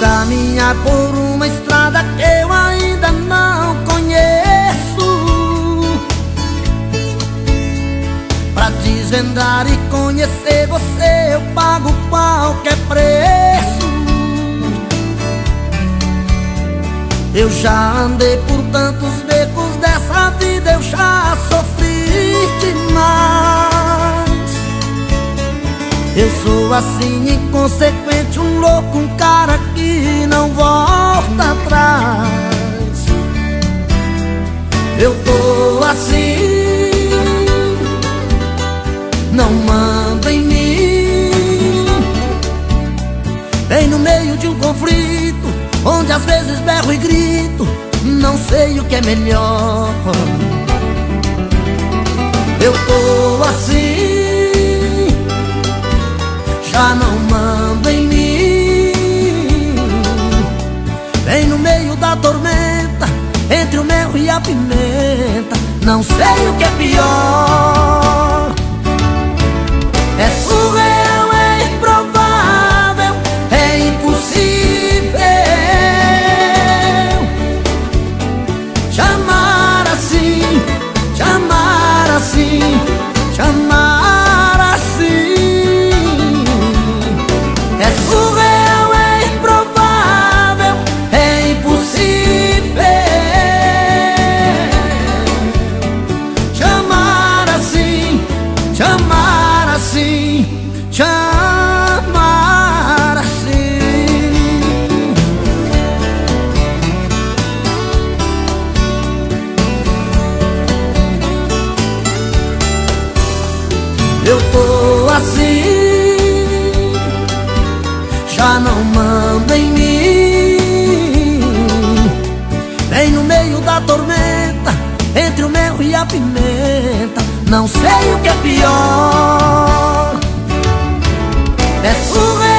Caminhar por uma estrada que eu ainda não conheço. Pra desvendar e conhecer você eu pago qualquer preço. Eu já andei por tantos becos dessa vida, eu já sofri demais. Eu sou assim inconsequente, um louco, um cara assim, não manda em mim. Bem no meio de um conflito, onde às vezes berro e grito. Não sei o que é melhor. Eu tô assim, já não mando entre o mel e a pimenta. Não sei o que é pior. É Eu tô assim, já não mando em mim. Bem no meio da tormenta, entre o mel e a pimenta, não sei o que é pior. É surreal.